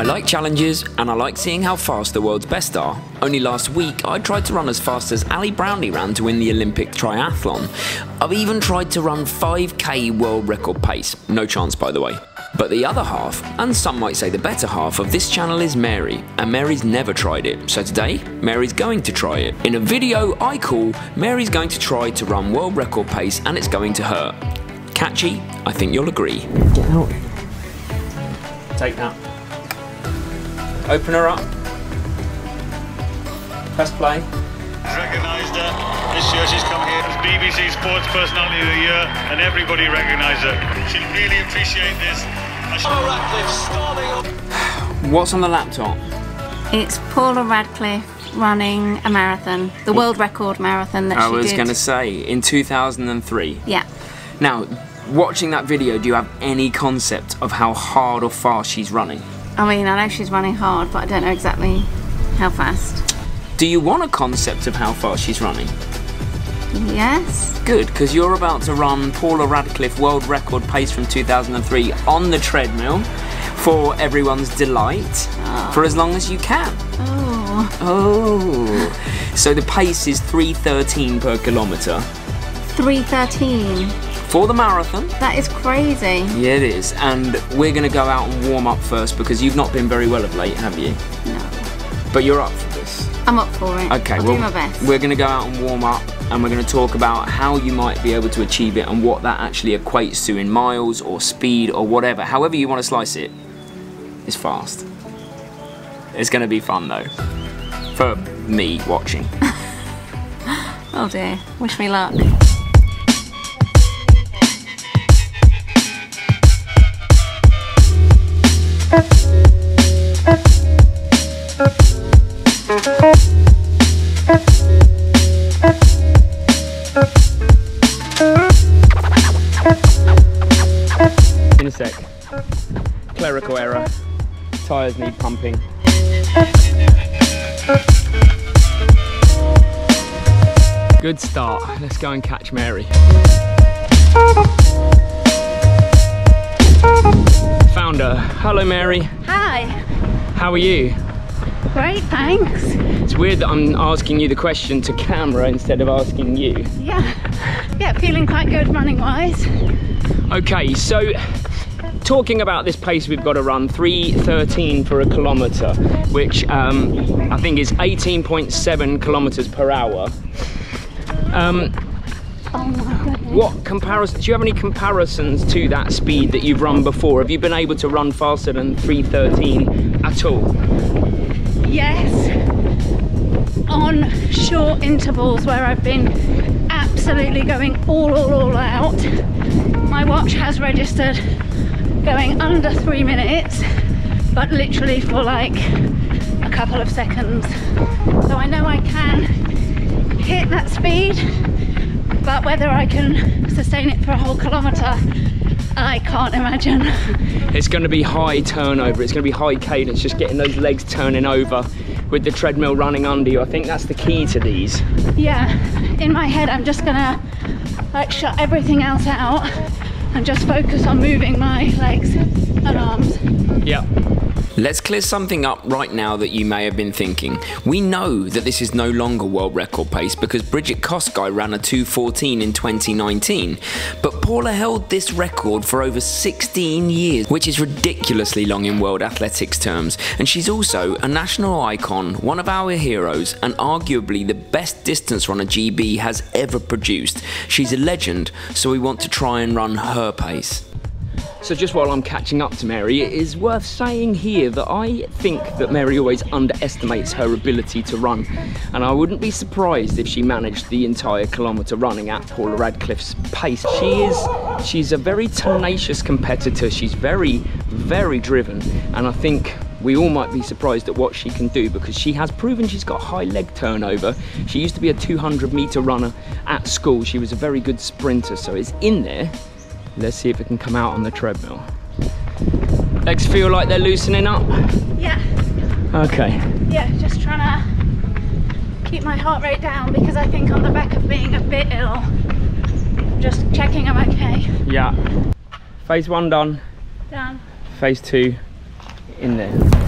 I like challenges and I like seeing how fast the world's best are. Only last week, I tried to run as fast as Ali Brownlee ran to win the Olympic triathlon. I've even tried to run 5k world record pace. No chance, by the way. But the other half, and some might say the better half of this channel is Mary, and Mary's never tried it. So today, Mary's going to try it. In a video I call Mary's going to try to run world record pace and it's going to hurt. Catchy, I think you'll agree. Get out. Take that. Open her up. Press play. Recognised her this year. She's come here as BBC Sports Personality of the Year, and everybody recognised her. She'll really appreciate this. Paula Radcliffe starting up. What's on the laptop? It's Paula Radcliffe running a marathon, the world record marathon that I she was going to say in 2003. Yeah. Now, watching that video, do you have any concept of how hard or fast she's running? I mean, I know she's running hard, but I don't know exactly how fast. Do you want a concept of how fast she's running? Yes. Good, because you're about to run Paula Radcliffe world record pace from 2003 on the treadmill for everyone's delight ah. for as long as you can. Oh. Oh. So the pace is 313 per kilometre 313. For the marathon. That is crazy. Yeah, it is. And we're going to go out and warm up first because you've not been very well of late, have you? No. But you're up for this. I'm up for it. Okay, I'll well, do my best. we're going to go out and warm up and we're going to talk about how you might be able to achieve it and what that actually equates to in miles or speed or whatever. However you want to slice it, it's fast. It's going to be fun though. For me watching. Oh dear. Wish me luck. Tyres need pumping. Good start. Let's go and catch Mary. Found her. Hello, Mary. Hi. How are you? Great, thanks. It's weird that I'm asking you the question to camera instead of asking you. Yeah. Yeah, feeling quite good running wise. Okay, so talking about this pace we've got to run 313 for a kilometre which um, I think is 18.7 kilometres per hour. Um, Oh what comparison do you have any comparisons to that speed that you've run before? Have you been able to run faster than 313 at all? Yes. On short intervals where I've been absolutely going all, all, all out, my watch has registered going under three minutes, but literally for like a couple of seconds. So I know I can hit that speed, but whether I can sustain it for a whole kilometre, I can't imagine. it's going to be high turnover it's going to be high cadence just getting those legs turning over with the treadmill running under you I think that's the key to these yeah in my head i'm just gonna like shut everything else out and just focus on moving my legs and arms. Yeah Let's clear something up right now that you may have been thinking. We know that this is no longer world record pace because Brigid Kosgei ran a 214 in 2019, but Paula held this record for over 16 years, which is ridiculously long in world athletics terms, and she's also a national icon, one of our heroes, and arguably the best distance runner GB has ever produced. She's a legend, so we want to try and run her pace. So just while I'm catching up to Mary, it is worth saying here that I think that Mary always underestimates her ability to run. And I wouldn't be surprised if she managed the entire kilometre running at Paula Radcliffe's pace. She is she's a very tenacious competitor. She's very, very driven. And I think we all might be surprised at what she can do because she has proven she's got high leg turnover. She used to be a 200 metre runner at school. She was a very good sprinter, so it's in there. Let's see if it can come out on the treadmill. Legs feel like they're loosening up. yeah Okay. yeah just trying to keep my heart rate down because i think on the back of being a bit ill just checking i'm okay Yeah. Phase one done. done Phase two in there.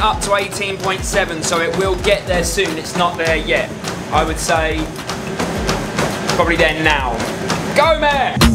It up to 18.7, so it will get there soon. It's not there yet. I would say probably there now. Go, Mare!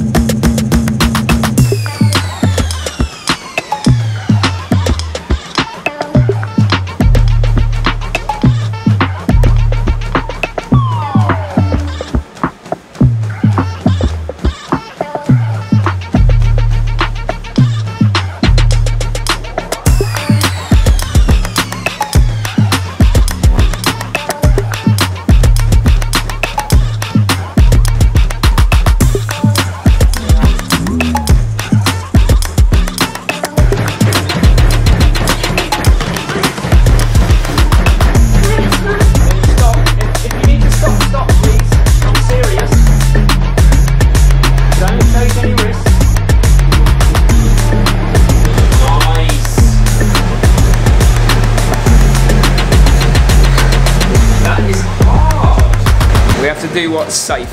Do what's safe.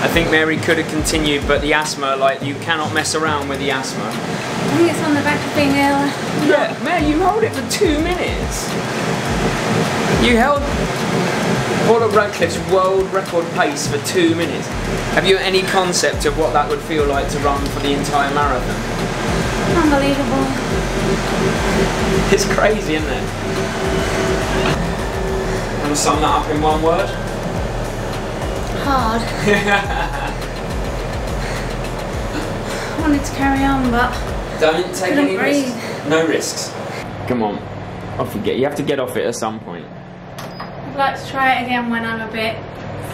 I think Mary could have continued, but the asthma, like, you cannot mess around with the asthma. I think it's on the back of being ill. Yeah, Mary, you held it for two minutes. You held Paula Radcliffe's world record pace for two minutes. Have you any concept of what that would feel like to run for the entire marathon? Unbelievable. It's crazy, isn't it? Want to sum that up in one word? Hard. I wanted to carry on, but Don't take any breathe. risks. No risks. Come on. Off you get. You have to get off it at some point. I'd like to try it again when I'm a bit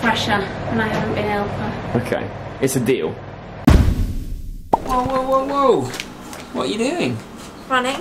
fresher and I haven't been ill for. Okay. It's a deal. Whoa, whoa, whoa, whoa. What are you doing? running.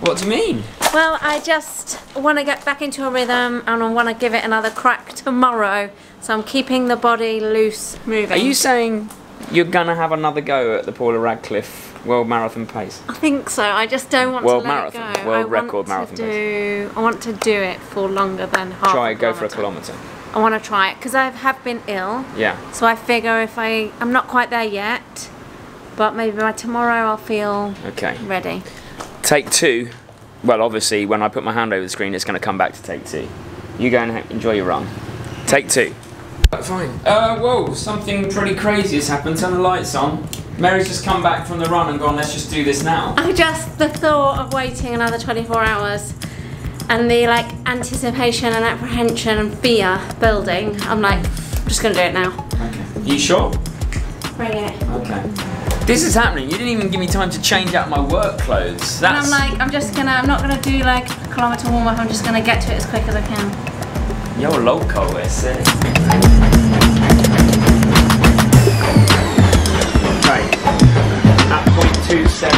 What do you mean? Well, I just want to get back into a rhythm and I want to give it another crack tomorrow. So I'm keeping the body loose, moving. Are you saying you're gonna have another go at the Paula Radcliffe World Marathon pace? I think so. I just don't want World to let marathon, it go. world marathon. I record want marathon To do, I want to do it for longer than half. Try a it, go for a kilometre. kilometre. I want to try it because I have been ill. Yeah. So I figure if I, I'm not quite there yet, but maybe by tomorrow I'll feel Okay. ready. Take two. Well, obviously, when I put my hand over the screen, it's going to come back to take two. You go and ha- enjoy your run. Take two. Fine. Uh, whoa, something pretty crazy has happened. Turn the lights on. Mary's just come back from the run and gone, let's just do this now. I just the thought of waiting another 24 hours and the like anticipation and apprehension and fear building. I'm like, I'm just gonna do it now. Okay. You sure? Bring it. Okay. This is happening. You didn't even give me time to change out my work clothes. That's... And I'm like, I'm just gonna, I'm not gonna do like a kilometre warm up. I'm just gonna get to it as quick as I can. Yo, loco, ese. Right, at 0.27.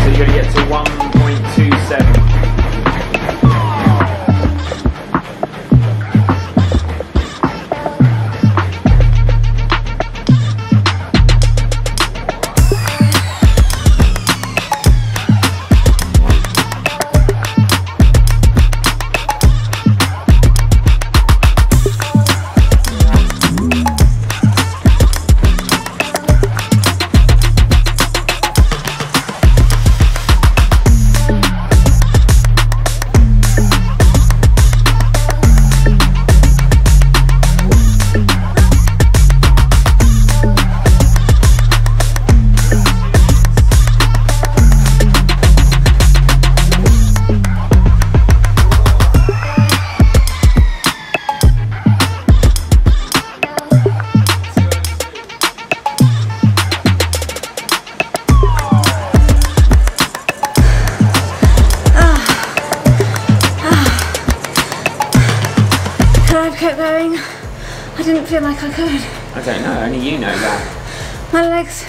So you gotta get to 1.27. kept going? I didn't feel like I could. I don't know. Only you know that. My legs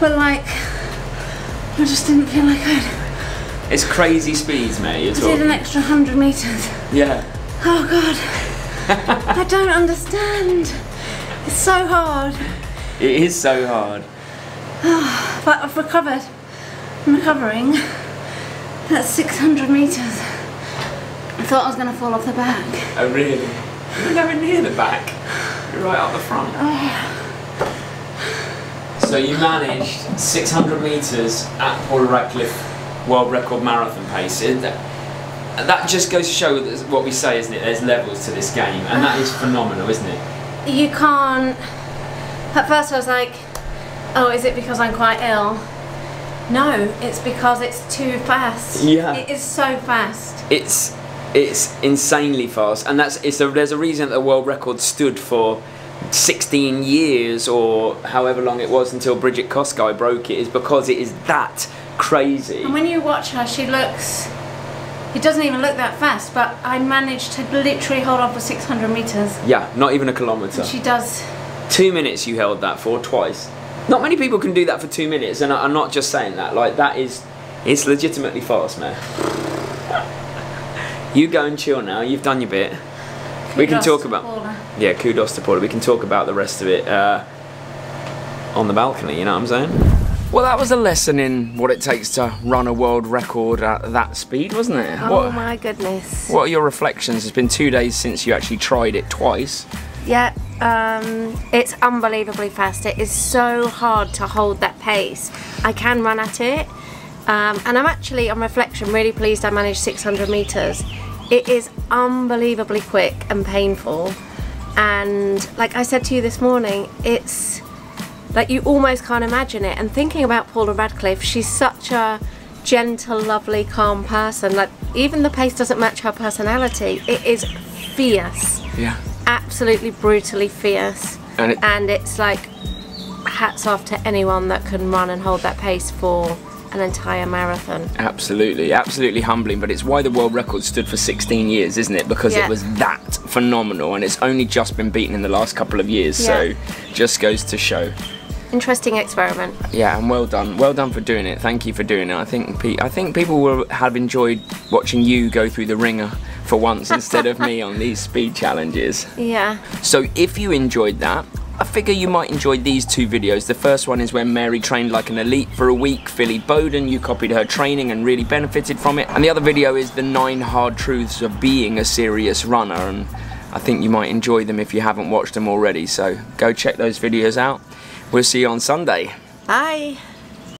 were like, I just didn't feel like I could. It's crazy speeds, mate. You're I did an extra hundred metres. Yeah. Oh God. I don't understand. It's so hard. It is so hard. Ah, but I've recovered. I'm recovering. That's 600 metres. I thought I was going to fall off the back. Oh really? You're nowhere near the back. You're right up the front. So you managed 600 metres at Paula Radcliffe world record marathon pace. It, that just goes to show what we say, isn't it? There's levels to this game, and that is phenomenal, isn't it? You can't. At first, I was like, "Oh, is it because I'm quite ill?" No, it's because it's too fast. Yeah. It is so fast. It's it's insanely fast, and that's it's a, there's a reason that the world record stood for 16 years or however long it was until Brigid Kosgei broke it is because it is that crazy. And when you watch her, she looks. It doesn't even look that fast, but I managed to literally hold on for 600 meters. Yeah, not even a kilometre. She does. Two minutes you held that for twice. Not many people can do that for two minutes, and I- I'm not just saying that. Like that is, it's legitimately fast, man. You go and chill now. You've done your bit. We can talk to about. Paula. Yeah, kudos to Paula. We can talk about the rest of it uh, on the balcony. You know what I'm saying? Well, that was a lesson in what it takes to run a world record at that speed, wasn't it? Oh what, my goodness. what are your reflections? It's been two days since you actually tried it twice. Yeah, um, it's unbelievably fast. It is so hard to hold that pace. I can run at it, um, and I'm actually, on reflection, really pleased I managed 600 meters. It is unbelievably quick and painful, and like I said to you this morning, it's like you almost can't imagine it. And thinking about Paula Radcliffe, she's such a gentle, lovely, calm person. Like even the pace doesn't match her personality. It is fierce Yeah. absolutely brutally fierce And it- and it's like hats off to anyone that can run and hold that pace for an entire marathon Absolutely, absolutely humbling, but it's why the world record stood for 16 years, isn't it? Because Yeah. it was that phenomenal and it's only just been beaten in the last couple of years, so just goes to show. interesting experiment Yeah, and well done. Well done for doing it. Thank you for doing it. I think I think people will have enjoyed watching you go through the ringer for once instead of me on these speed challenges. yeah So if you enjoyed that, I figure you might enjoy these two videos. The first one is when Mary trained like an elite for a week, Philly Bowden. You copied her training and really benefited from it. And the other video is the nine hard truths of being a serious runner. And I think you might enjoy them if you haven't watched them already. So go check those videos out. We'll see you on Sunday. bye